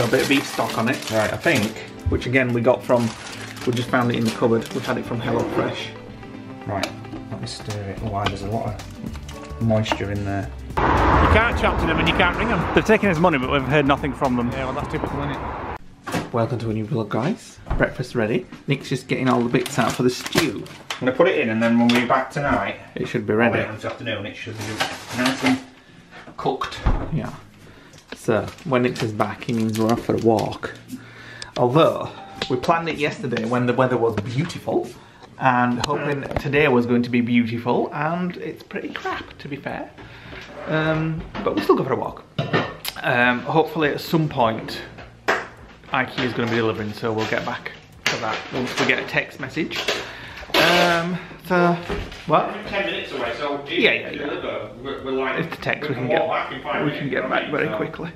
Got a bit of beef stock on it, Right, I think. which again we got from, we just found it in the cupboard. We've had it from Hello Fresh. Right, let me stir it. Oh, Why? There's a lot of moisture in there. You can't chat to them and you can't ring them. They've taken his money, but we've heard nothing from them. Yeah, well, that's typical, isn't it? Welcome to a new vlog, guys. Breakfast ready. Nick's just getting all the bits out for the stew. I'm gonna put it in, and then when we're back tonight, It should be or ready. later this afternoon, it should be nice and cooked. Yeah. So when Nick is back, he means we're off for a walk. Although we planned it yesterday when the weather was beautiful, and hoping today was going to be beautiful, and it's pretty crap to be fair. Um, but we'll still go for a walk. Um, hopefully at some point, IKEA is going to be delivering, so we'll get back to that once we get a text message. Um, so what? Ten minutes away, so Yeah, yeah, yeah. We're, we're like, It's the text we can get we can get back very quickly.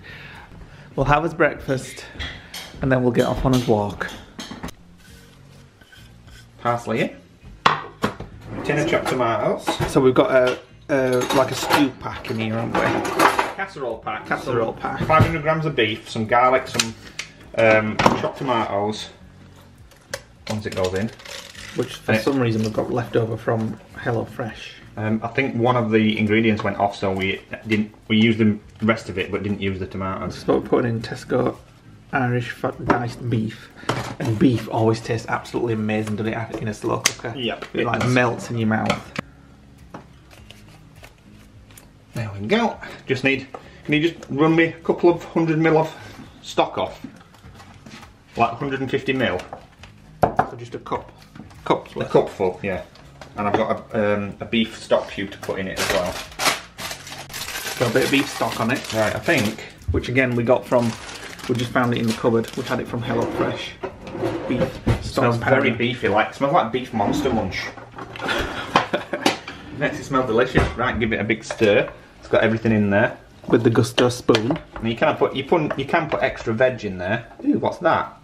We'll have his breakfast and then we'll get off on his walk. Parsley in. Tin of chopped tomatoes. So we've got a, a like a stew pack in here, haven't we? Casserole pack. Casserole pack. 500 grams of beef, some garlic, some um, chopped tomatoes. Once it goes in. Which for Yeah. some reason we've got left over from Hello Fresh. Um, I think one of the ingredients went off, so we didn't. We used the rest of it, but didn't use the tomatoes. So we're putting in Tesco Irish fat diced beef. And beef always tastes absolutely amazing, doesn't it, in a slow cooker? Yep, It it like does. melts in your mouth. There we go. Just need. Can you just run me a couple of hundred mil of stock off? Like 150 mil. Just a cup. Cups A cupful, yeah. And I've got a, um, a beef stock cube to put in it as well. Got a bit of beef stock on it. Right, I think. which again we got from we just found it in the cupboard we've had it from Hello Fresh beef Smells stock very beefy, like smells like beef monster munch. Makes it smell delicious. Right, give it a big stir. It's got everything in there. with the Gousto spoon And you can put you put you can put extra veg in there. Ooh, what's that?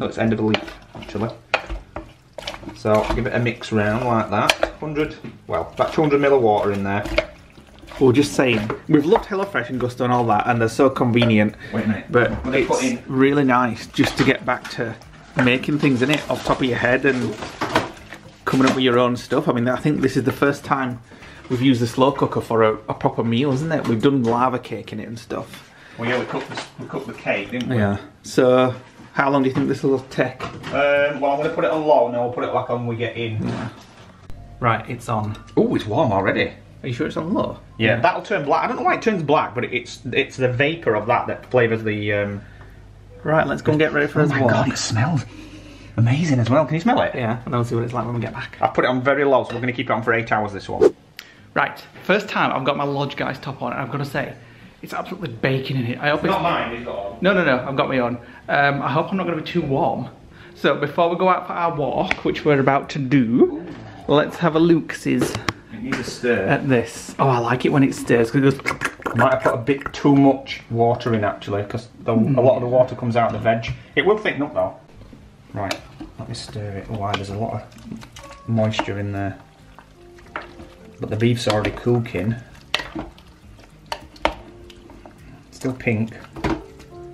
Oh, it's end of a leaf, actually. So give it a mix round like that. Hundred, well, about 200 ml of water in there. we we're just saying we've looked Hello Fresh and Gousto and all that and they're so convenient Wait a minute. but What it's in? really nice just to get back to making things in it off top of your head and coming up with your own stuff I mean I think this is the first time we've used the slow cooker for a, a proper meal isn't it we've done lava cake in it and stuff Well, yeah, we cooked the, we cooked the cake, didn't we? yeah so how long do you think this will take Um, well, I'm going to put it on low, and then we'll put it back on when we get in. right it's on Oh, it's warm already. are you sure it's on low Yeah, that'll turn black. I don't know why it turns black, but it's it's the vapor of that that flavours the. Um... Right, let's go and get ready for Oh his my walk. god, it smells amazing as well. Can you smell it? Yeah, and then we'll see what it's like when we get back. I've put it on very low, so we're going to keep it on for eight hours. This one. Right, first time I've got my Lodge Guys top on, and I've got to say, it's absolutely baking in it. I hope it's not mine. It's not. No, no, no, I've got my own. Um, I hope I'm not going to be too warm. So before we go out for our walk, which we're about to do, let's have a It needs a stir. at this. Oh, I like it when it stirs because it goes. Might have put a bit too much water in actually, because a lot of the water comes out of the veg. It will thicken up though. Right, let me stir it. Why? There's a lot of moisture in there. But the beef's already cooking. Still pink.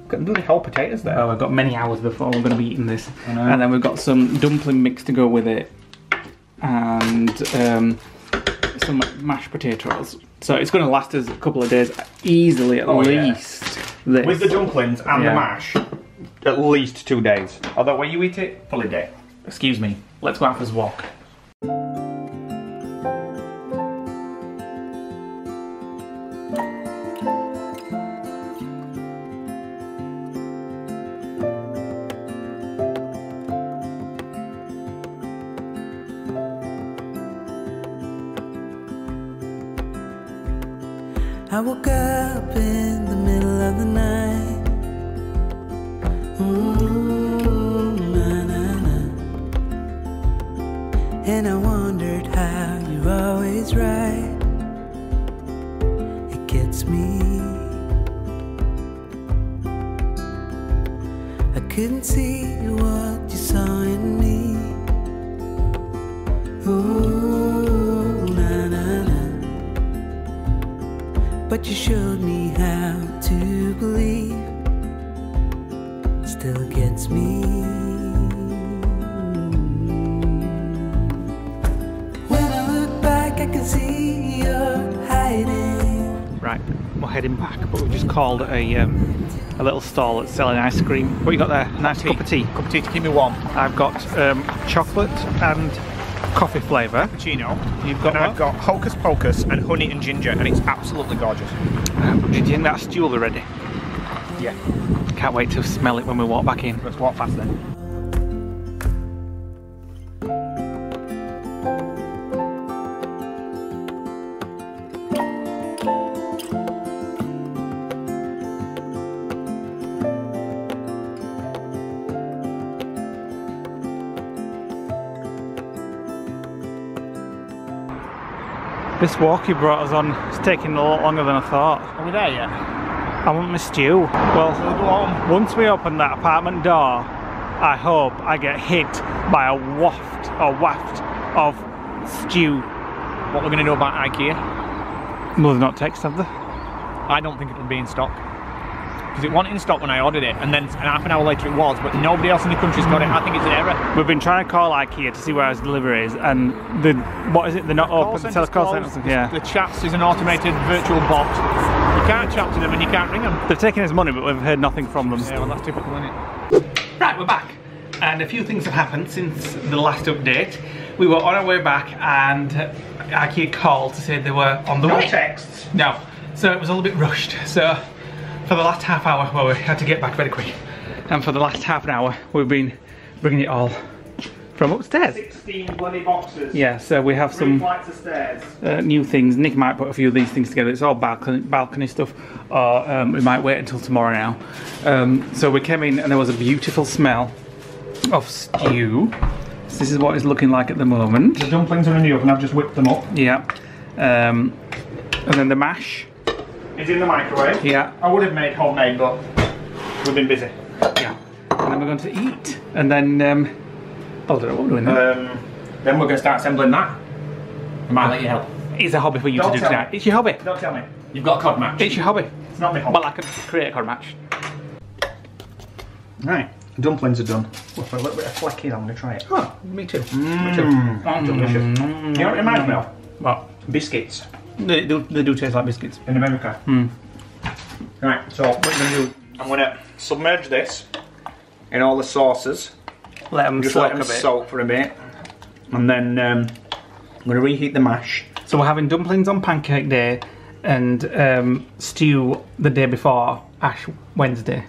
Got the bloody whole potatoes there. Oh, we've got many hours before we're going to be eating this. And then we've got some dumpling mix to go with it. And um, some mashed potatoes. So it's going to last us a couple of days easily at Oh, yeah. least. This. With the dumplings and Yeah. the mash, at least two days. Although when you eat it, fully day. Excuse me. Let's go out for this walk. I woke up in the middle of the night. Ooh, na, na, na. And I wondered how you're always right. It gets me. I couldn't see what you saw in me. Ooh, But you showed me how to believe. still gets me. When I look back, I can see you're hiding. Right, we're heading back, but we've just called a um, a little stall that's selling ice cream. What you got there? Nice cup of tea. Cup of tea to keep me warm. I've got um, chocolate and coffee flavour. Cappuccino. You've got and I've got hocus pocus and honey and ginger, and it's absolutely gorgeous. Um, did you think that stew already? Yeah. Can't wait to smell it when we walk back in. Let's walk past then. This walk you brought us on is taking a lot longer than I thought. Are we there yet? I want my stew. Well, We'll once we open that apartment door, I hope I get hit by a waft a waft of stew. What we're going to do about IKEA? Well, they've not text, have they? I don't think it'll be in stock. Because it wasn't in stock when I ordered it, and then half an hour later it was, but nobody else in the country's got it. I think it's an error. We've been trying to call IKEA to see where his delivery is, and the what is it? They're not open. centre's Tell us call closed. centres. Yeah, The chats is an automated virtual bot. You can't chat to them and you can't ring them. they've taken his money, but we've heard nothing from them. Yeah, well, that's typical, isn't it? Right, we're back. And a few things have happened since the last update. We were on our way back and IKEA called to say they were on the way. texts. No. So it was all a bit rushed. So for the last half hour, well, we had to get back very quick. And for the last half an hour, we've been bringing it all from upstairs. 16 bloody boxes. Yeah, so we have some flights of stairs. uh, new things. Nick might put a few of these things together. It's all balcony, balcony stuff, or um, we might wait until tomorrow now. Um, so we came in and there was a beautiful smell of stew. So this is what it's looking like at the moment. The dumplings are in the oven, I've just whipped them up. Yeah. Um, and then the mash. It's in the microwave. Yeah. I would have made homemade, but we've been busy. Yeah. And then we're going to eat. And then, um, oh, I don't know what we're doing then. Um, then we're going to start assembling that. I might let you help. it's a hobby for you don't to do tonight. me. It's your hobby. Don't tell me. You've got a cod match. It's your hobby. It's not my hobby. Well, I could create a card match. Right. Dumplings are done. With a little bit of fleck I'm going to try it. Oh, me too. Mm, delicious. You know what it reminds me of? Well, Biscuits they do, they do taste like biscuits. in America. Hmm. Right, so what I'm going to do, I'm going to submerge this in all the sauces. Let them Just let soak them a bit. soak for a bit. And then um, I'm going to reheat the mash. So we're having dumplings on Pancake Day and um, stew the day before Ash Wednesday.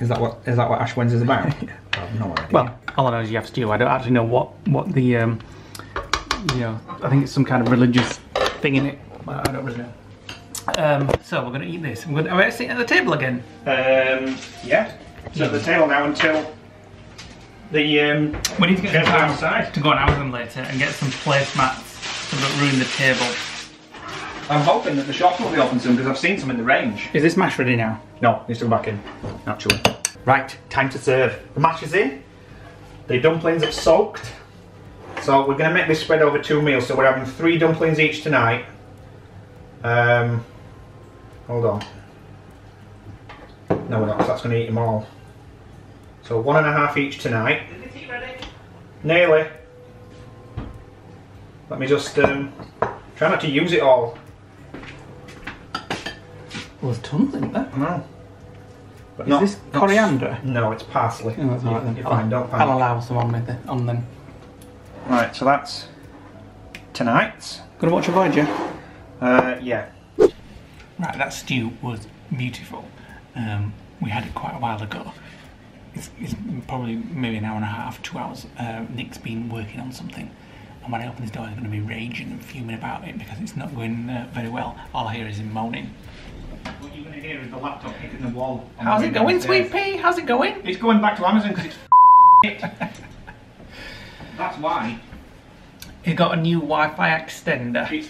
Is that what is that what Ash Wednesday's about? I have no idea. Well, all I know is you have stew. I don't actually know what what the um, you know. I think it's some kind of religious thing in it. But I don't really know. Um, so we're going to eat this. We're going to sit at the table again. Um, yeah. So at the table now until the um, We need to get Get some time outside. to go and on them later and get some placemats to not ruin the table. I'm hoping that the shops will be open soon because I've seen some in the range. Is this mash ready now? No, they're still back in, actually. Right, time to serve. The mash is in. The dumplings have soaked. So we're going to make this spread over two meals. So we're having three dumplings each tonight. Um, hold on. No, we're not. 'cause That's going to eat them all. So one and a half each tonight. Is the tea ready? Nearly. Let me just um, try not to use it all. Well, there's tons in there. No. But Is this coriander? No, it's parsley. Oh, that's all right then. You're fine, don't panic. I'll allow some on with it on then. Right, so that's tonight's. Gonna watch a Voyager? Uh, yeah. Right, that stew was beautiful. Um, we had it quite a while ago. It's, it's probably maybe an hour and a half, two hours. Uh, Nick's been working on something, and when I open this door, he's going to be raging and fuming about it because it's not going uh, very well. All I hear is him moaning. What you're going to hear is the laptop hitting the wall. on How's the it going, downstairs. Sweet Pea? How's it going? It's going back to Amazon because it's That's why. He got a new Wi-Fi extender. It's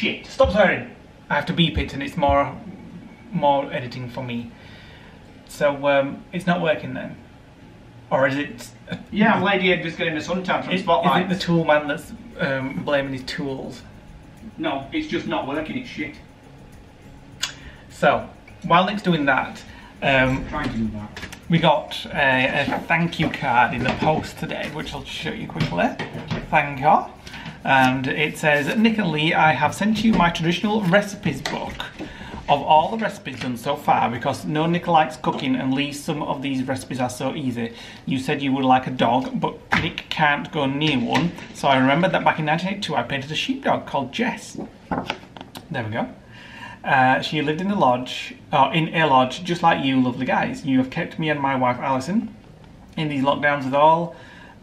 shit. Stop swearing. I have to beep it, and it's more, more editing for me. So um, it's not working then, or is it? Yeah, I'm Lady Edgar's getting the suntan from Is, is it the tool man that's um, blaming his tools? No, it's just not working. It's shit. So, while Nick's doing that, Um, Try and do that. we got a, a thank you card in the post today, which I'll show you quickly. Thank you. And it says, Nick and Lee, I have sent you my traditional recipes book of all the recipes done so far because no Nick likes cooking and Lee, some of these recipes are so easy. You said you would like a dog, but Nick can't go near one. So I remembered that back in 1982 I painted a sheepdog called Jess. There we go. Uh, she lived in the lodge, or in a lodge, just like you, lovely guys. You have kept me and my wife Alison in these lockdowns with all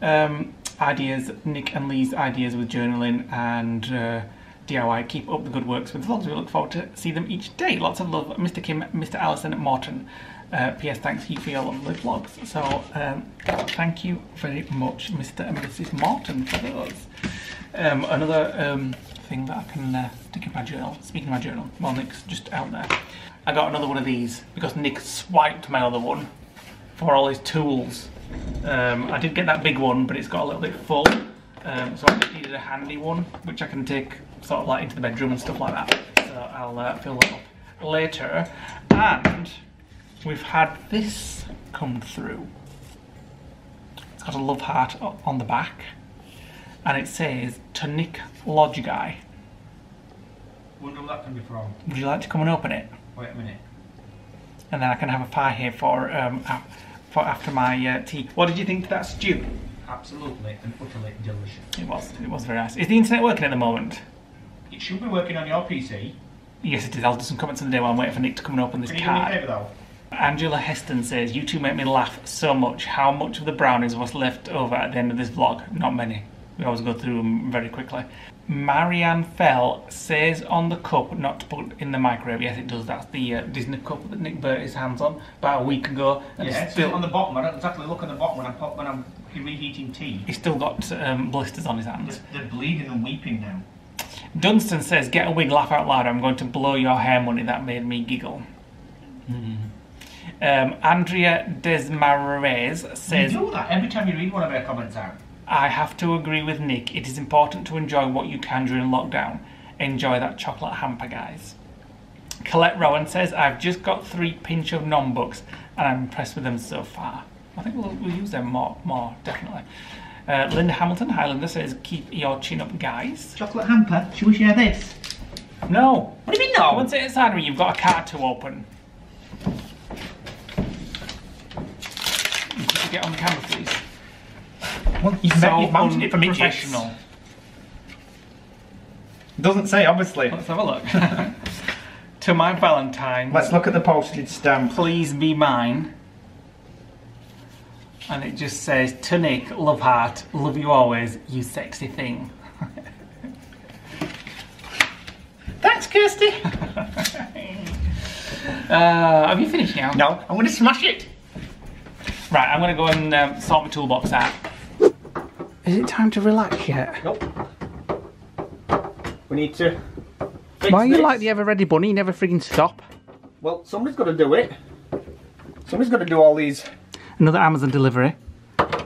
um, ideas, Nick and Lee's ideas with journaling and uh, DIY. Keep up the good works with vlogs. We look forward to see them each day. Lots of love, Mr. Kim, Mr. Allison, Morton. Uh, P.S. Thanks you for your lovely vlogs. So um, thank you very much, Mr. and Mrs. Morton, for those. Um, another um, thing that I can uh, stick in my journal. Speaking of my journal, well, Nick's just out there. I got another one of these because Nick swiped my other one for all his tools. Um, I did get that big one, but it's got a little bit full. Um, so I just needed a handy one, which I can take sort of like into the bedroom and stuff like that. So I'll uh, fill that up later. And we've had this come through. It's got a love heart on the back, and it says to Nick Lodge Guy. Wonder what that can be from. Would you like to come and open it? Wait a minute. And then I can have a pie here for um, for after my uh, tea. What did you think of that stew? Absolutely and utterly delicious. It was. It was very nice. Is the internet working at the moment? It should be working on your PC. Yes, it is. I'll do some comments on the day while I'm waiting for Nick to come and open this Can you do me a card. favour though? Angela Heston says, You two make me laugh so much. How much of the brownies was left over at the end of this vlog? Not many. We always go through them very quickly. Marianne Fell says on the cup not to put in the microwave. Yes, it does. That's the uh, Disney cup that Nick burnt his hands on about a week ago. And Yeah, it's still, on the bottom. I don't exactly look on the bottom when I'm when I'm reheating tea. he's still got um, blisters on his hands. They're bleeding and weeping now. Dunstan says, Get a wig, laugh out loud. I'm going to blow your hair money. That made me giggle. Hmm. Um, Andrea Desmarais You says, do that every time you read one of their comments out. I have to agree with Nick. It is important to enjoy what you can during lockdown. Enjoy that chocolate hamper, guys. Colette Rowan says, I've just got three Pinch of Nom books and I'm impressed with them so far. I think we'll, we'll use them more, more definitely. Uh, Linda Hamilton, Highlander, says, Keep your chin up, guys. Chocolate hamper. Should we share this? No. What do you mean no? won't say inside me, you've got a card to open. You get on camera? Well, you So you've mounted it for midgets. Doesn't say, obviously. Let's have a look. to my Valentine, Let's look at the postage stamp. please be mine. And it just says, to Nick, love heart, love you always, you sexy thing. Thanks, Kirsty. Uh, have you finished now? No, I'm going to smash it. Right, I'm going to go and um, sort my toolbox out. Is it time to relax yet? Nope. We need to. Why are you this. like the ever ready bunny? You never frigging stop. Well, somebody's got to do it. Somebody's got to do all these. Another Amazon delivery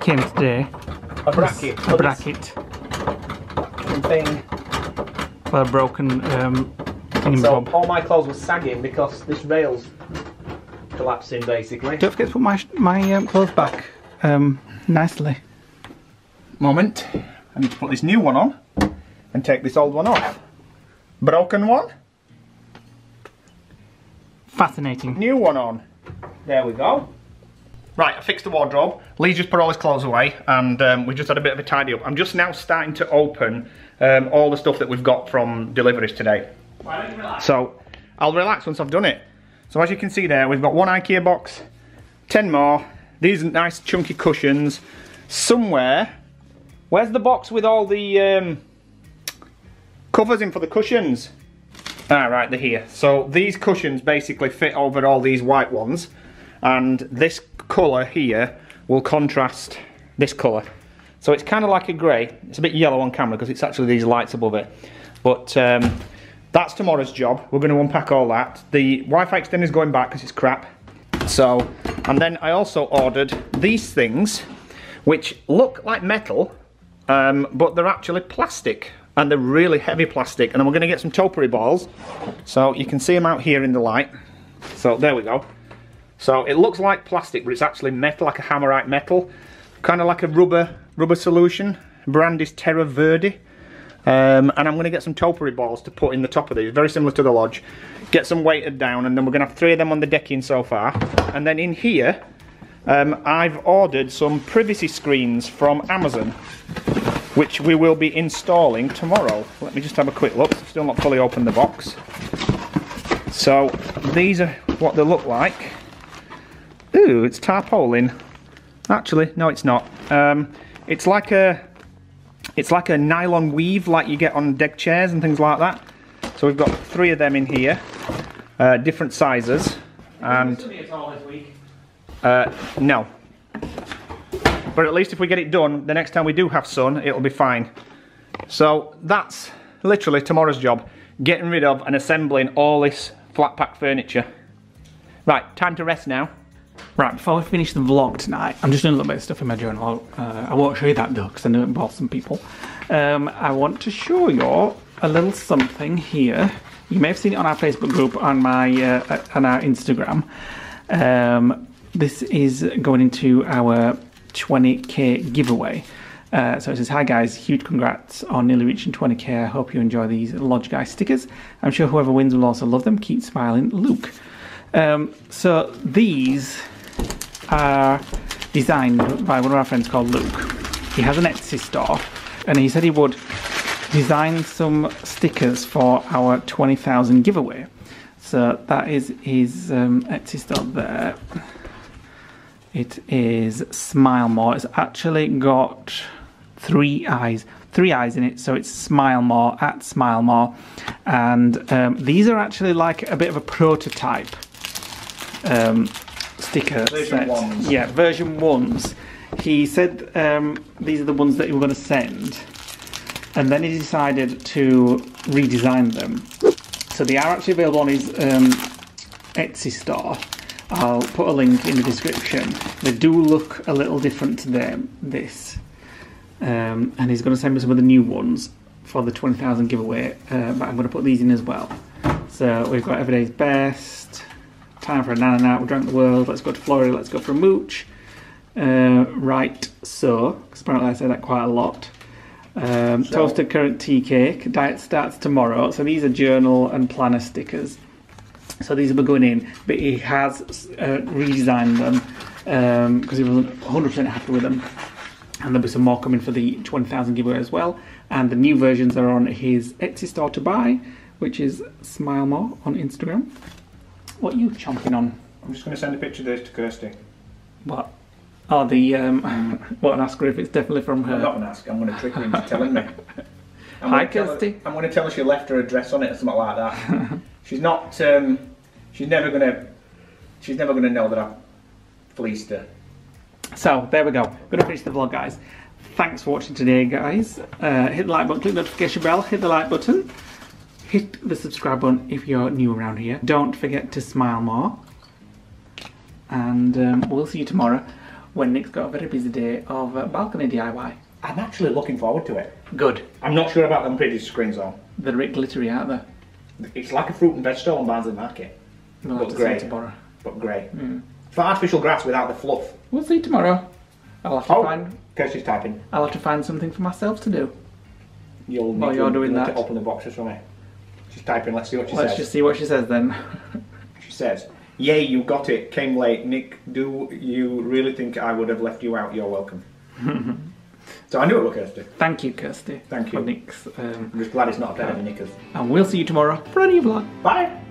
came today. A bracket. A bracket Thing. for a broken um, So bob. all my clothes were sagging because this rail's collapsing, basically. Don't forget to put my my um, clothes back um, nicely. Moment. I need to put this new one on and take this old one off. Broken one, Fascinating. new one on. There we go. Right, I fixed the wardrobe. Lee just put all his clothes away and um, we just had a bit of a tidy up. I'm just now starting to open um, all the stuff that we've got from deliveries today. So I'll relax once I've done it. So as you can see there, we've got one IKEA box, 10 more. These nice chunky cushions. Somewhere, where's the box with all the um, covers in for the cushions? Ah, right, they're here. So these cushions basically fit over all these white ones, and this colour here will contrast this colour. So it's kind of like a grey. It's a bit yellow on camera because it's actually these lights above it. But um, that's tomorrow's job. We're going to unpack all that. The Wi-Fi extender is going back because it's crap. So, and then I also ordered these things, which look like metal, um, but they're actually plastic. And they're really heavy plastic. And then we're going to get some topiary balls. So you can see them out here in the light. So there we go. So it looks like plastic, but it's actually metal, like a hammerite metal, kind of like a rubber rubber solution. Brand is Terra Verde. Um, and I'm going to get some topiary balls to put in the top of these, very similar to the lodge. Get some weighted down, and then we're going to have three of them on the decking so far. And then in here, um, I've ordered some privacy screens from Amazon, which we will be installing tomorrow. Let me just have a quick look. Still not fully opened the box. So these are what they look like. Ooh, it's tarpaulin. Actually, no, it's not. Um, it's like a, it's like a nylon weave, like you get on deck chairs and things like that. So we've got three of them in here, uh, different sizes, and uh, no. But at least if we get it done, the next time we do have sun, it'll be fine. So that's literally tomorrow's job, getting rid of and assembling all this flat pack furniture. Right, time to rest now. Right, before we finish the vlog tonight, I'm just doing a little bit of stuff in my journal. Uh, I won't show you that though, because I know it involves some people. Um, I want to show you a little something here. You may have seen it on our Facebook group, on my uh, on our Instagram. Um, this is going into our 20k giveaway. Uh, so it says, Hi guys, huge congrats on nearly reaching 20k. I hope you enjoy these Lodge Guy stickers. I'm sure whoever wins will also love them. Keep smiling, Luke. Um, so these are designed by one of our friends called Luke. He has an Etsy store, and he said he would design some stickers for our 20,000 giveaway. So that is his um, Etsy store there. It is Smile More. It's actually got three eyes, three eyes in it. So it's Smile More at Smile More, and um, these are actually like a bit of a prototype um, sticker Version set. ones. Yeah, version ones. He said um, these are the ones that he was going to send, and then he decided to redesign them. So they are actually available on his um, Etsy store. I'll put a link in the description. They do look a little different to them, this. Um, and he's going to send me some of the new ones for the 20,000 giveaway, uh, but I'm going to put these in as well. So we've got Everyday's Best, Time for a Nana Night, We Drank the World, Let's Go to Florida, Let's Go for a Mooch. Uh, right, so, 'cause apparently I say that quite a lot. Um, So- toasted currant tea cake, diet starts tomorrow. So these are journal and planner stickers. So these will be going in, but he has uh, redesigned them because he wasn't 100% happy with them. And there'll be some more coming for the 20,000 giveaway as well. And the new versions are on his Etsy store to buy, which is Smile More on Instagram. What are you chomping on? I'm just going to send a picture of this to Kirsty. What? Oh, the um, what? And ask her if it's definitely from I'm not her. to ask. I'm going to trick her into telling me. I'm Hi, her- Kirsty. I'm going to tell her she left her address on it or something like that. she's not. Um, she's never going to. She's never going to know that I've fleeced her. So there we go. Gonna finish the vlog, guys. Thanks for watching today, guys. Uh, hit the like button, click the notification bell, hit the like button, hit the subscribe button if you're new around here. Don't forget to smile more. And um, we'll see you tomorrow when Nick's got a very busy day of uh, balcony DIY. I'm actually looking forward to it. Good. I'm not sure about them pretty screens though. They're a bit glittery, aren't they? It's like a fruit and vegetable on Barnsley Market, We'll have Look to see great. tomorrow. but grey. Mm. For artificial grass without the fluff. We'll see tomorrow. I'll have to Oh, find. Kirsty's typing. I'll have to find something for myself to do. You'll need While to, you're doing need that. to open the boxes for me. She's typing. Let's see what she says. Let's just see what she says then. She says, Yay, you got it. Came late. Nick, do you really think I would have left you out? You're welcome. so I knew it was Kirsty. Thank you, Kirsty. Thank For you. Nick's. Um, I'm just glad it's not a pair of knickers. and we'll see you tomorrow for a new vlog. Bye.